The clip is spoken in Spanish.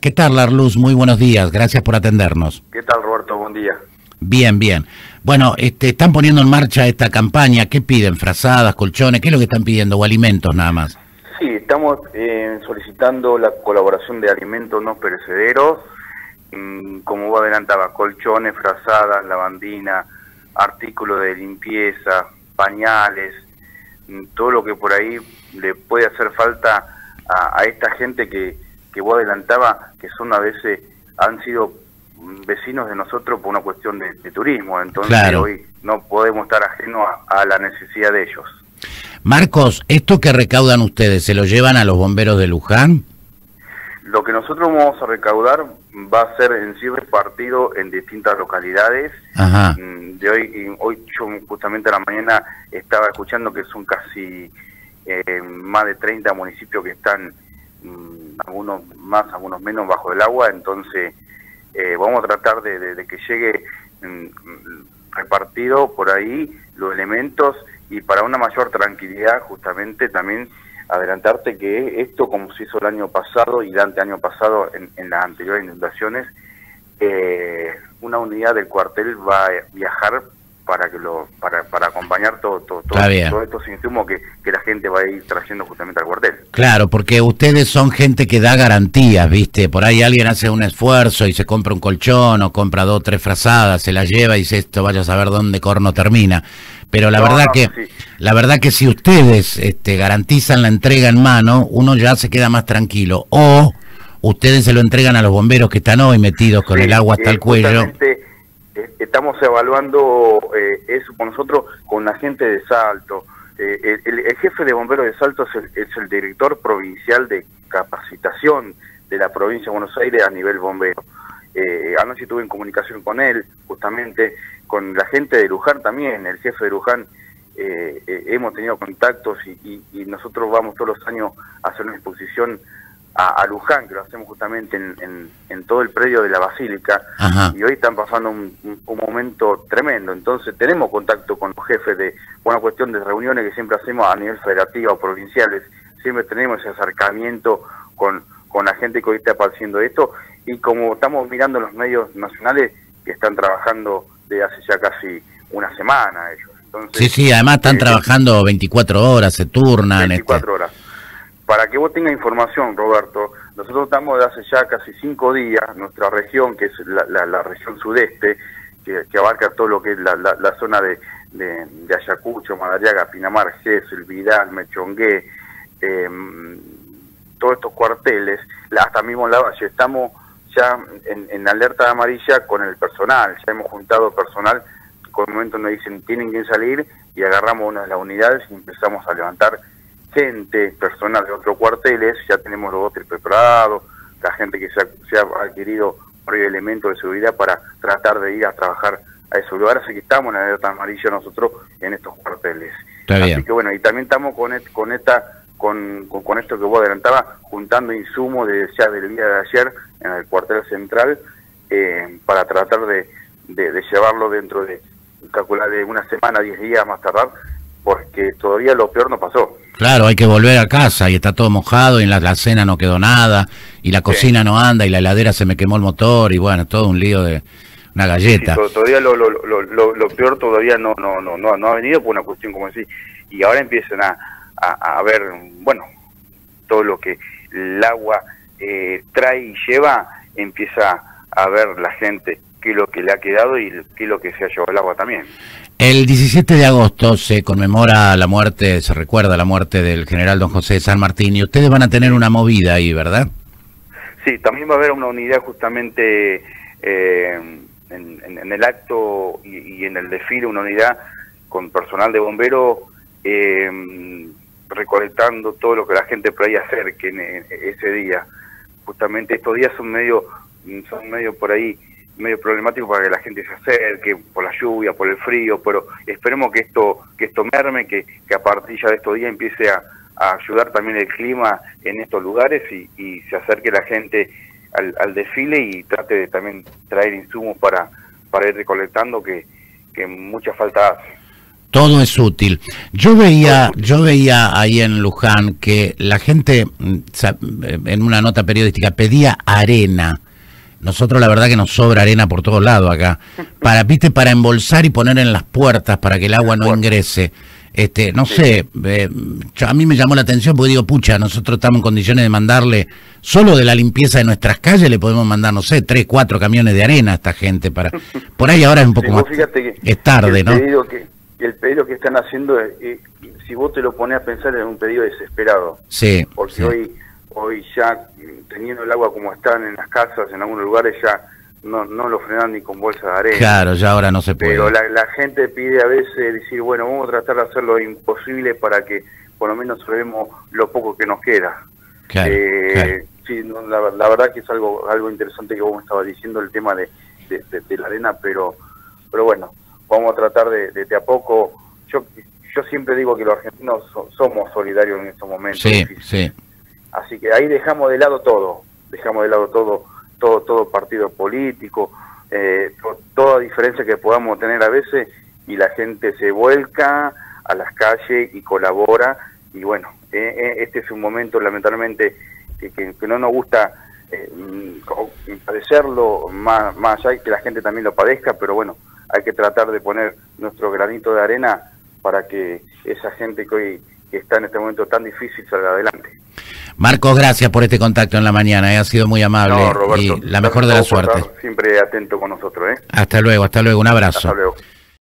¿Qué tal, Larluz? Muy buenos días. Gracias por atendernos. ¿Qué tal, Roberto? Buen día. Bien, bien. Bueno, este, están poniendo en marcha esta campaña. ¿Qué piden? ¿Frazadas, colchones? ¿Qué es lo que están pidiendo? ¿O alimentos nada más? Sí, estamos eh, solicitando la colaboración de alimentos no perecederos, mm, como adelantaba, colchones, frazadas, lavandina, artículos de limpieza, pañales, mm, todo lo que por ahí le puede hacer falta a esta gente que que vos adelantaba, que son a veces, han sido vecinos de nosotros por una cuestión de, turismo, entonces hoy no podemos estar ajenos a, la necesidad de ellos. Marcos, ¿esto que recaudan ustedes se lo llevan a los bomberos de Luján? Lo que nosotros vamos a recaudar va a ser en sí repartido en distintas localidades. Mm, de hoy, hoy yo justamente a la mañana estaba escuchando que son casi eh, más de 30 municipios que están algunos más, algunos menos bajo el agua, entonces eh, vamos a tratar de, que llegue mm, repartido por ahí los elementos y para una mayor tranquilidad justamente también adelantarte que esto como se hizo el año pasado y el año pasado en, en las anteriores inundaciones, eh, una unidad del cuartel va a viajar para que lo para, para acompañar todo, todo, todo, estos insumos que, que, la gente va a ir trayendo justamente al cuartel. Claro, porque ustedes son gente que da garantías, ¿viste? Por ahí alguien hace un esfuerzo y se compra un colchón o compra dos tres frazadas, se la lleva y dice esto vaya a saber dónde corno termina. Pero la verdad que la verdad que si ustedes este, garantizan la entrega en mano, uno ya se queda más tranquilo. O ustedes se lo entregan a los bomberos que están hoy metidos con el agua hasta el cuello estamos evaluando eh, eso con nosotros, con la gente de Salto. Eh, el, jefe de bomberos de Salto es el, director provincial de capacitación de la provincia de Buenos Aires a nivel bombero. Eh, anoche estuve en comunicación con él, justamente con la gente de Luján también, el jefe de Luján. hemos tenido contactos y, y, nosotros vamos todos los años a hacer una exposición a, Luján, que lo hacemos justamente en, en, todo el predio de la Basílica, y hoy están pasando un, momento tremendo. Entonces tenemos contacto con los jefes de una cuestión de reuniones que siempre hacemos a nivel federativo o provinciales, siempre tenemos ese acercamiento con, con la gente que hoy está padeciendo esto, y como estamos mirando los medios nacionales que están trabajando de hace ya casi una semana ellos. sí, sí, además están eh, trabajando 24 horas, se turnan. 24 este. horas para que vos tengas información, Roberto, nosotros estamos de hace ya casi cinco días, nuestra región, que es la, región sudeste, que, abarca todo lo que es la, zona de, Ayacucho, Madariaga, Pinamar, El Vidal, Mechongué, em, todos estos cuarteles, hasta mismo la Valle, estamos ya en, alerta amarilla con el personal, ya hemos juntado personal, con el momento nos dicen tienen que salir y agarramos una de las unidades y empezamos a levantar gente, personal de otros cuarteles, ya tenemos los botes preparados, la gente que se ha, adquirido por elementos de seguridad para tratar de ir a trabajar a esos lugares, así que estamos en la alerta amarilla nosotros en estos cuarteles. así que bueno, y también estamos con, con esta con, con, esto que vos adelantabas, juntando insumos de, ya del día de ayer en el cuartel central eh, para tratar de, de, llevarlo dentro de, calcular de una semana, diez días más tardar, porque todavía lo peor no pasó. Claro, hay que volver a casa y está todo mojado y en la, cena no quedó nada y la cocina no anda y la heladera se me quemó el motor y bueno, todo un lío de una galleta. todavía lo, lo, lo, lo, peor todavía no, no, no, no, ha venido por una cuestión como así y ahora empiezan a, a, ver, bueno, todo lo que el agua eh, trae y lleva, empieza a ver la gente qué es lo que le ha quedado y qué es lo que se ha llevado el agua también. El 17 de agosto se conmemora la muerte, se recuerda la muerte del general don José de San Martín y ustedes van a tener una movida ahí, ¿verdad? Sí, también va a haber una unidad justamente eh, en, el acto y, en el desfile, una unidad con personal de bomberos eh, recolectando todo lo que la gente por ahí acerque en, ese día. Justamente estos días son medio, son medio por ahí medio problemático para que la gente se acerque por la lluvia, por el frío, pero esperemos que esto que esto merme, que, que a partir ya de estos días empiece a, ayudar también el clima en estos lugares y, se acerque la gente al, desfile y trate de también traer insumos para, para ir recolectando que, que mucha falta hace. todo es útil. Yo veía, yo veía ahí en Luján que la gente mm, en una nota periodística pedía arena. Nosotros la verdad que nos sobra arena por todos lados acá. Para, viste, para embolsar y poner en las puertas para que el agua no ingrese. Este, no sé, eh, a mí me llamó la atención porque digo, pucha, nosotros estamos en condiciones de mandarle, solo de la limpieza de nuestras calles le podemos mandar, no sé, tres, cuatro camiones de arena a esta gente para... Por ahí ahora es un poco más... es tarde, ¿no? el pedido que están haciendo, eh, si vos te lo pones a pensar, es un pedido desesperado. Sí. Porque hoy hoy ya teniendo el agua como están en las casas, en algunos lugares ya no, no lo frenan ni con bolsa de arena. Claro, ya ahora no se puede. Pero la, gente pide a veces decir, bueno, vamos a tratar de hacer lo imposible para que por lo menos sabemos lo poco que nos queda. Claro, eh, Sí, la, verdad que es algo algo interesante que vos me estabas diciendo, el tema de, de la arena, pero pero bueno, vamos a tratar de, de, a poco. Yo yo siempre digo que los argentinos somos solidarios en estos momentos. Sí, sí. Así que ahí dejamos de lado todo, dejamos de lado todo, todo, todo partido político, eh, toda diferencia que podamos tener a veces y la gente se vuelca a las calles y colabora y bueno, eh, eh, este es un momento lamentablemente que, que, no nos gusta eh, padecerlo más, más allá que la gente también lo padezca, pero bueno, hay que tratar de poner nuestro granito de arena para que esa gente que hoy está en este momento tan difícil salga adelante. Marcos, gracias por este contacto en la mañana, eh, ha sido muy amable y la mejor de la suerte. Siempre atento con nosotros. ¿eh? Hasta luego, hasta luego, un abrazo. Hasta luego.